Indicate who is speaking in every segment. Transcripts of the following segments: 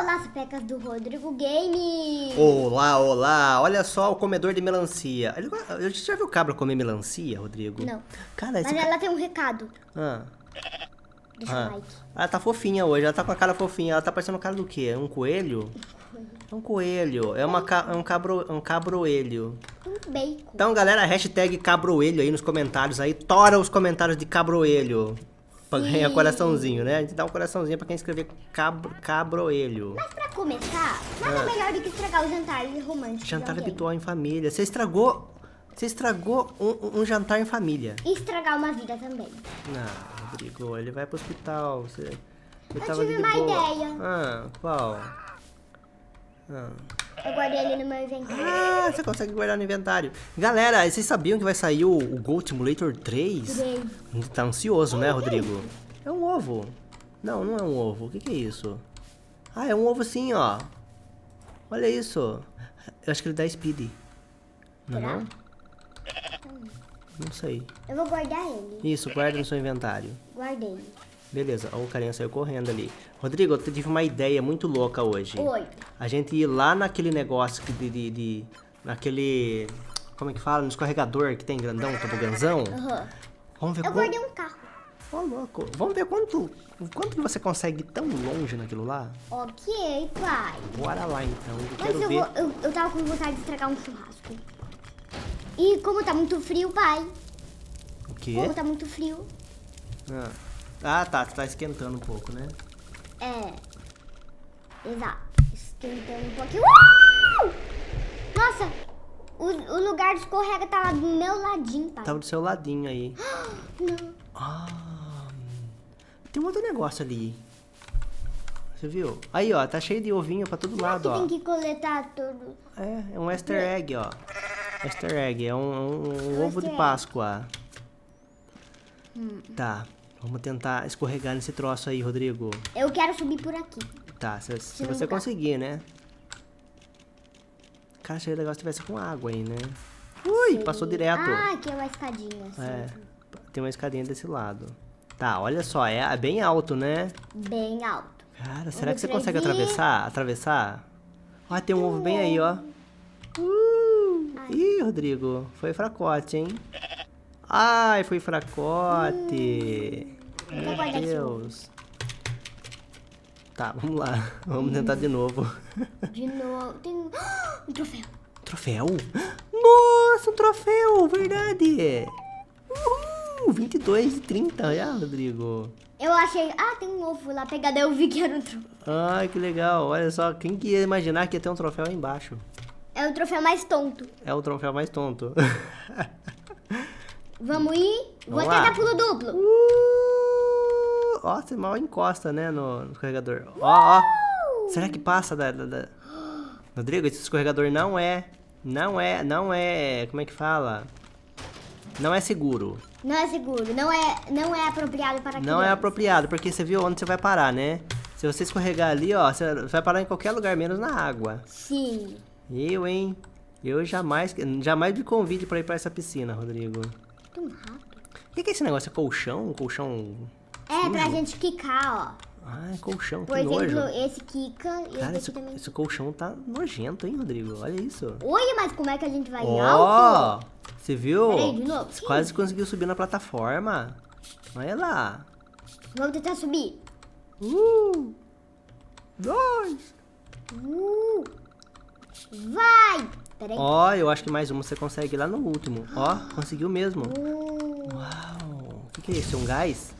Speaker 1: Olá, sapecas do Rodrigo Game.
Speaker 2: Olá, olá! Olha só o comedor de melancia. Ele- A gente já viu cabra comer melancia, Rodrigo?
Speaker 1: Não.
Speaker 2: Cara,
Speaker 1: Mas
Speaker 2: ca-
Speaker 1: ela tem um recado.
Speaker 2: Ah,
Speaker 1: Deixa
Speaker 2: ah.
Speaker 1: o like.
Speaker 2: Ela tá fofinha hoje, ela tá com a cara fofinha. Ela tá parecendo cara do quê? Um coelho? É um coelho. É, uma ca... é um, cabro... é um cabroelho.
Speaker 1: Um bacon.
Speaker 2: Então, galera, hashtag cabroelho aí nos comentários aí. Tora os comentários de cabroelho. Pra ganhar
Speaker 1: Sim.
Speaker 2: coraçãozinho, né? A gente dá um coraçãozinho pra quem escrever cabro... cabroelho.
Speaker 1: Mas pra começar, nada melhor do que estragar o jantar romântico.
Speaker 2: Ah. Jantar habitual em família. Você estragou. Você estragou um, um jantar em família.
Speaker 1: E estragar uma vida também.
Speaker 2: Não, Rodrigo, ele vai pro hospital. Você, ele
Speaker 1: Eu
Speaker 2: tava
Speaker 1: tive uma
Speaker 2: boa.
Speaker 1: ideia.
Speaker 2: Ah, qual? Ah.
Speaker 1: Eu guardei ele no meu inventário.
Speaker 2: Ah, você consegue guardar no inventário. Galera, vocês sabiam que vai sair o, o Gold Simulator 3?
Speaker 1: Três.
Speaker 2: Tá ansioso, né, Rodrigo? É um ovo. Não, não é um ovo. O que, que é isso? Ah, é um ovo sim, ó. Olha isso. Eu acho que ele dá speed. Não é não? Não sei.
Speaker 1: Eu vou guardar ele.
Speaker 2: Isso, guarda no seu inventário.
Speaker 1: Guardei.
Speaker 2: Beleza, ó, o carinha saiu correndo ali. Rodrigo, eu tive uma ideia muito louca hoje.
Speaker 1: Oi.
Speaker 2: A gente ir lá naquele negócio de, de, de- Naquele. Como é que fala? No escorregador que tem grandão, toboganzão.
Speaker 1: Aham.
Speaker 2: Vamos ver
Speaker 1: Eu
Speaker 2: quanto.
Speaker 1: guardei um carro.
Speaker 2: Ô, louco. Vamos ver quanto. Quanto que você consegue ir tão longe naquilo lá?
Speaker 1: Ok, pai.
Speaker 2: Bora lá então. Eu
Speaker 1: Mas
Speaker 2: quero
Speaker 1: eu,
Speaker 2: ver.
Speaker 1: vou, eu, eu tava com vontade de estragar um churrasco. E como tá muito frio, pai.
Speaker 2: O quê?
Speaker 1: Como tá muito frio.
Speaker 2: Ah. Ah, tá. Tá esquentando um pouco, né?
Speaker 1: É. Exato. Esquentando um pouquinho. Uau! Nossa! O, o lugar do escorrega tava do meu ladinho, pai.
Speaker 2: Tava do seu ladinho aí.
Speaker 1: Não.
Speaker 2: Ah. Tem um outro negócio ali. Você viu? Aí, ó. Tá cheio de ovinho pra todo
Speaker 1: Será
Speaker 2: lado,
Speaker 1: que
Speaker 2: ó.
Speaker 1: tem que coletar tudo?
Speaker 2: É, é um easter egg, ó. Easter egg, é um, um- um ovo de. Páscoa.
Speaker 1: Hum.
Speaker 2: Tá, vamos tentar escorregar nesse troço aí, Rodrigo.
Speaker 1: Eu quero subir por aqui.
Speaker 2: Tá, se, se você conseguir, né? Cara, seria legal se tivesse com água aí, né? Ui, passou direto.
Speaker 1: Ah, aqui é uma escadinha. Assim.
Speaker 2: É, tem uma escadinha desse lado. Tá, olha só, é, é bem alto, né?
Speaker 1: Bem alto.
Speaker 2: Cara, será que você consegue
Speaker 1: atravessar.
Speaker 2: atravessar? Ah, tem um ovo bem aí, ó. Uh! Ih, Rodrigo, foi fracote, hein? Ai, foi fracote.
Speaker 1: Vou
Speaker 2: Meu
Speaker 1: esse
Speaker 2: Deus. Tá, vamos lá. Vamos tentar de novo.
Speaker 1: De novo. Tem um um troféu.
Speaker 2: Troféu? Nossa, um troféu, verdade. Uhul, 22 e 30, olha, Rodrigo.
Speaker 1: Eu achei. Ah, tem um ovo lá pegado. Eu vi que era um troféu.
Speaker 2: Ai, que legal. Olha só, quem que ia imaginar que ia ter um troféu aí embaixo?
Speaker 1: É o troféu mais tonto.
Speaker 2: É o troféu mais tonto.
Speaker 1: Vamos ir? Vou
Speaker 2: Vamos lá.
Speaker 1: tentar pulo duplo.
Speaker 2: Uh, ó, você mal encosta, né, no, no escorregador. Ó, ó. Será que passa da, da, da- Rodrigo, esse escorregador não é... Não é... Não é... Como é que fala? Não é seguro.
Speaker 1: Não é seguro. Não é, não é apropriado para
Speaker 2: Não é apropriado, porque você viu onde você vai parar, né? Se você escorregar ali, ó, você vai parar em qualquer lugar, menos na água.
Speaker 1: Sim.
Speaker 2: Eu, hein? Eu jamais... Jamais me convide pra ir pra essa piscina, Rodrigo.
Speaker 1: Tão rápido.
Speaker 2: O que que é esse negócio? É colchão? Colchão...
Speaker 1: É, pra
Speaker 2: sujo?
Speaker 1: gente quicar, ó.
Speaker 2: Ah, é colchão,
Speaker 1: Por
Speaker 2: que
Speaker 1: exemplo,
Speaker 2: nojo.
Speaker 1: esse quica e
Speaker 2: Cara,
Speaker 1: esse também.
Speaker 2: esse colchão tá nojento, hein, Rodrigo? Olha isso.
Speaker 1: Oi, mas como é que a gente vai
Speaker 2: Ó,
Speaker 1: alto?
Speaker 2: você viu?
Speaker 1: Peraí, de novo.
Speaker 2: Você quase conseguiu subir na plataforma. Olha lá.
Speaker 1: Vamos tentar subir.
Speaker 2: Uh! Dois!
Speaker 1: Uh, vai! Peraí.
Speaker 2: Ó, eu acho que mais uma você consegue lá no último. Ó, conseguiu mesmo.
Speaker 1: Uh,
Speaker 2: Uau! O que, que é isso? É um gás?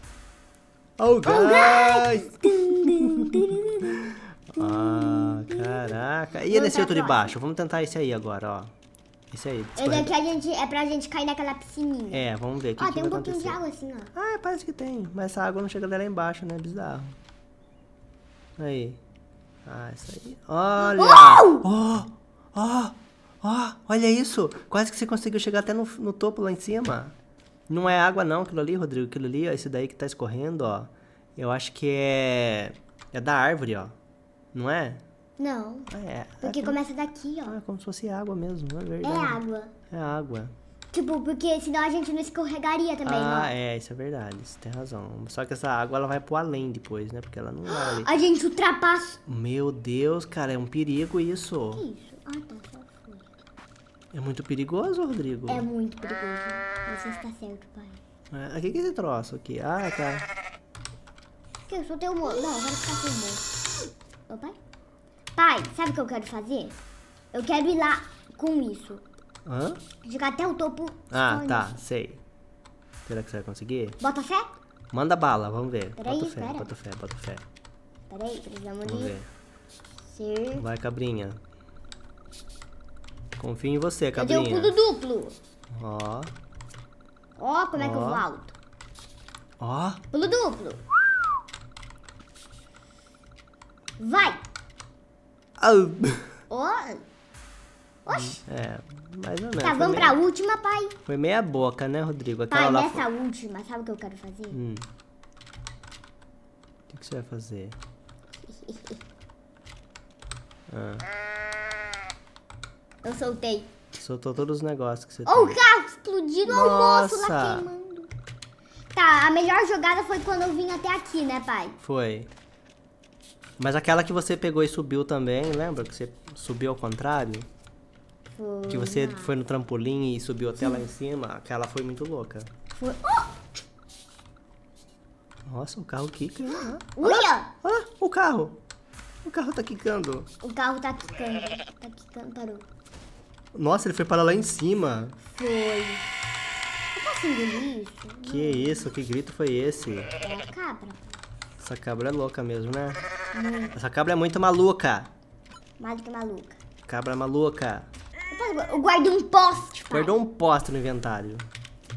Speaker 2: Oh, gás! ah, caraca. E nesse
Speaker 1: pra
Speaker 2: outro de baixo? Vamos tentar esse aí agora, ó. Esse aí.
Speaker 1: esse aqui a gente, é pra gente cair naquela piscininha.
Speaker 2: É, vamos ver o que,
Speaker 1: ó,
Speaker 2: que
Speaker 1: tem um pouquinho
Speaker 2: acontecer.
Speaker 1: de água assim, ó.
Speaker 2: Ah, parece que tem. Mas essa água não chega até lá embaixo, né? Bizarro. Aí. Ah, isso aí. Olha! Ó! Ó! Ó! Olha isso! Quase que você conseguiu chegar até no, no topo lá em cima. Não é água não, aquilo ali, Rodrigo. Aquilo ali, ó. Esse daí que tá escorrendo, ó. Eu acho que é... É da árvore, ó. Não é?
Speaker 1: Não,
Speaker 2: É.
Speaker 1: porque
Speaker 2: é,
Speaker 1: começa daqui, ó.
Speaker 2: Ah, é como se fosse água mesmo, é
Speaker 1: É
Speaker 2: verdade.
Speaker 1: água.
Speaker 2: É água.
Speaker 1: Tipo, porque senão a gente não escorregaria também,
Speaker 2: Ah,
Speaker 1: ó.
Speaker 2: é, isso é verdade. Você tem razão. Só que essa água ela vai pro além depois, né? Porque ela não vai ali.
Speaker 1: A gente ultrapassa.
Speaker 2: Meu Deus, cara, é um perigo isso.
Speaker 1: Que isso? Ah, tá.
Speaker 2: É muito perigoso, Rodrigo.
Speaker 1: É muito perigoso. Você está certo, pai.
Speaker 2: É, o que que é esse troço aqui? Ah, tá.
Speaker 1: Que eu só tenho um... Não, agora ficar com o Ô, pai? Pai, sabe o que eu quero fazer? Eu quero ir lá com isso.
Speaker 2: Hã?
Speaker 1: Chegar até o topo.
Speaker 2: Ah, tá,
Speaker 1: nisso.
Speaker 2: sei. Será que você vai conseguir?
Speaker 1: Bota fé?
Speaker 2: Manda bala, vamos ver.
Speaker 1: Peraí,
Speaker 2: bota fé,
Speaker 1: espera.
Speaker 2: bota fé, bota fé.
Speaker 1: Peraí, precisamos
Speaker 2: Vamos
Speaker 1: de
Speaker 2: ver.
Speaker 1: ser...
Speaker 2: Vai, cabrinha. Confio em você,
Speaker 1: Eu dei o
Speaker 2: cabrinha.
Speaker 1: pulo duplo.
Speaker 2: Ó,
Speaker 1: Ó, como é que eu
Speaker 2: Ó.
Speaker 1: vou alto.
Speaker 2: ó.
Speaker 1: Pulo duplo. Vai.
Speaker 2: Au.
Speaker 1: Ó. Oxi.
Speaker 2: É, mais ou menos.
Speaker 1: Tá, vamos
Speaker 2: meia-
Speaker 1: pra última, pai.
Speaker 2: Foi meia boca, né, Rodrigo? Aquela
Speaker 1: Pai,
Speaker 2: lá
Speaker 1: nessa
Speaker 2: foi...
Speaker 1: última, sabe o que eu quero fazer?
Speaker 2: Hum. O que, que você vai fazer? Ah,
Speaker 1: Eu soltei.
Speaker 2: soltou todos os negócios que você
Speaker 1: Ó, o
Speaker 2: tem.
Speaker 1: carro explodindo, o almoço lá queimando. Tá, a melhor jogada foi quando eu vim até aqui, né, pai?
Speaker 2: Foi. Mas aquela que você pegou e subiu também, lembra? Que você subiu ao contrário?
Speaker 1: Foi.
Speaker 2: Que você foi no trampolim e subiu até lá em cima? Aquela foi muito louca.
Speaker 1: Foi. Oh,
Speaker 2: Nossa, o carro quica. hein? Ah,
Speaker 1: Uia!
Speaker 2: ah, o carro! O carro tá quicando.
Speaker 1: O carro tá quicando. Tá quicando, parou.
Speaker 2: Nossa, ele foi para lá em cima.
Speaker 1: Foi. Eu posso engolir isso?
Speaker 2: Que isso? Que grito foi esse?
Speaker 1: É a cabra.
Speaker 2: Essa cabra é louca mesmo, né?
Speaker 1: Muito.
Speaker 2: Essa cabra é muito maluca.
Speaker 1: Que maluca.
Speaker 2: Cabra maluca.
Speaker 1: Eu, guardei um poste, pai.
Speaker 2: Guardou um poste no inventário.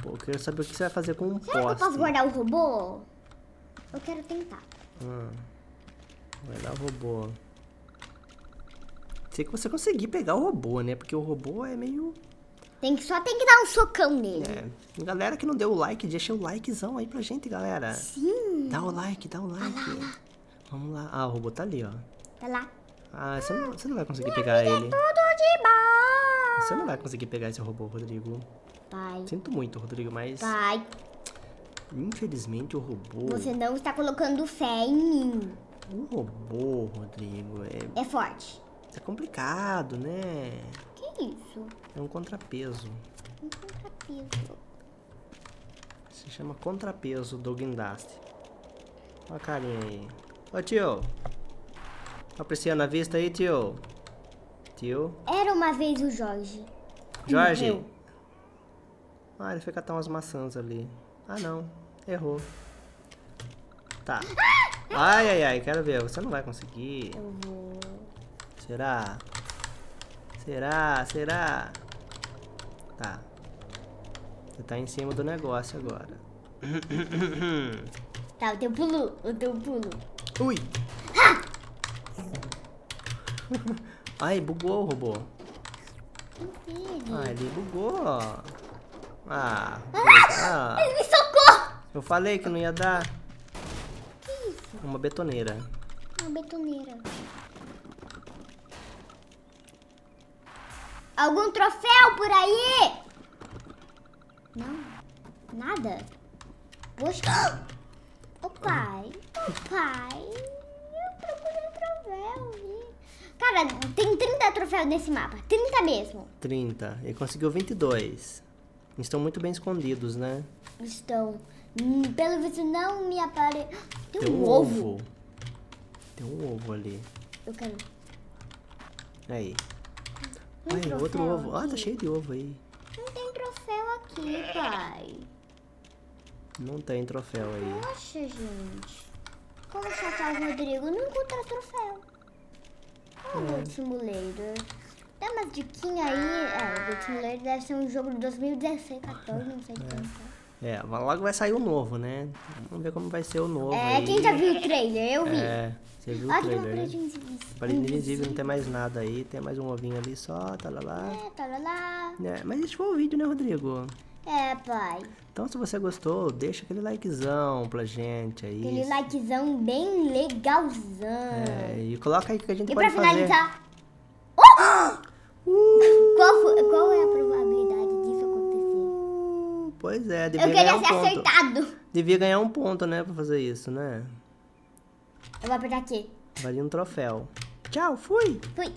Speaker 2: Pô, eu quero saber o que você vai fazer com um
Speaker 1: Será que eu
Speaker 2: poste.
Speaker 1: posso guardar o robô? Eu quero tentar.
Speaker 2: Hum. Guardar o robô. Sei que você conseguir pegar o robô, né? Porque o robô é meio...
Speaker 1: Tem que, só tem que dar um socão nele.
Speaker 2: É. Galera que não deu o like, deixa o likezão aí pra gente, galera.
Speaker 1: Sim.
Speaker 2: Dá o like, dá o like. Vamos lá. Ah, o robô tá ali, ó.
Speaker 1: Tá lá.
Speaker 2: Ah, você não, você não vai conseguir pegar ele.
Speaker 1: Tudo de bom.
Speaker 2: Você não vai conseguir pegar esse robô, Rodrigo.
Speaker 1: Pai.
Speaker 2: Sinto muito, Rodrigo, mas
Speaker 1: Pai,
Speaker 2: infelizmente o robô.
Speaker 1: você não está colocando fé em mim.
Speaker 2: O robô, Rodrigo, é,
Speaker 1: É forte.
Speaker 2: É complicado, né?
Speaker 1: Que isso?
Speaker 2: É um contrapeso.
Speaker 1: Um contrapeso.
Speaker 2: Se chama contrapeso do guindaste. Olha a carinha aí. Ô tio. Apreciando a vista aí, tio? Tio?
Speaker 1: Era uma vez o Jorge.
Speaker 2: Jorge?
Speaker 1: Morreu.
Speaker 2: Ah, ele foi catar umas maçãs ali. Ah, não. Errou. Tá. Ai, ai, ai. Quero ver. Você não vai conseguir.
Speaker 1: Eu vou.
Speaker 2: Será? Será? Será? Tá. Você tá em cima do negócio agora.
Speaker 1: Tá, o teu pulo. O teu pulo.
Speaker 2: Ui! Ai, bugou o robô. Ah, ele bugou. Ah, ah,
Speaker 1: Ele me socou!
Speaker 2: eu falei que não ia dar. Uma betoneira.
Speaker 1: Uma betoneira. Algum troféu por aí? Não. Nada. Poxa. Ô pai. Ô pai. Eu procurei um troféu. Cara, tem 30 troféus nesse mapa. 30 mesmo.
Speaker 2: 30. Ele conseguiu 22. Estão muito bem escondidos, né?
Speaker 1: Estão. Hum, Pelo visto não me apare... Tem,
Speaker 2: Tem
Speaker 1: um,
Speaker 2: um
Speaker 1: ovo.
Speaker 2: ovo. Tem um ovo ali.
Speaker 1: Eu quero.
Speaker 2: Aí. Ai, outro ovo. Ah, tá
Speaker 1: aqui?
Speaker 2: cheio de ovo aí.
Speaker 1: Não tem troféu aqui, pai.
Speaker 2: Não tem troféu aí.
Speaker 1: Poxa, gente. Como chatar o Rodrigo? Não encontra troféu. Ah, o Gold Simulator. Dá umas diquinhas aí. É, o Gold Simulator deve ser um jogo de 2016, 14, não sei de quando.
Speaker 2: É, logo vai sair o novo, né? Vamos ver como vai ser o novo.
Speaker 1: É,
Speaker 2: aí.
Speaker 1: quem já viu o trailer? Eu vi.
Speaker 2: É, você viu o
Speaker 1: Ah,
Speaker 2: trailer,
Speaker 1: parede
Speaker 2: né?
Speaker 1: invisível.
Speaker 2: Parede invisível, não tem mais nada aí. Tem mais um ovinho ali só, tá lá lá.
Speaker 1: É, tá lá lá.
Speaker 2: É, mas esse foi o vídeo, né, Rodrigo?
Speaker 1: É, pai.
Speaker 2: Então, se você gostou, deixa aquele likezão pra gente aí.
Speaker 1: Aquele likezão bem legalzão.
Speaker 2: É, e coloca aí que a gente
Speaker 1: E
Speaker 2: pode
Speaker 1: pra
Speaker 2: fazer.
Speaker 1: finalizar,
Speaker 2: Uh!
Speaker 1: qual, foi- qual é a probabilidade disso acontecer?
Speaker 2: Pois é,
Speaker 1: Eu
Speaker 2: devia
Speaker 1: queria
Speaker 2: ganhar um
Speaker 1: ser
Speaker 2: ponto.
Speaker 1: acertado.
Speaker 2: Devia ganhar um ponto, né, pra fazer isso, né?
Speaker 1: Eu vou apertar aqui.
Speaker 2: Valia um troféu. Tchau, fui!
Speaker 1: Fui.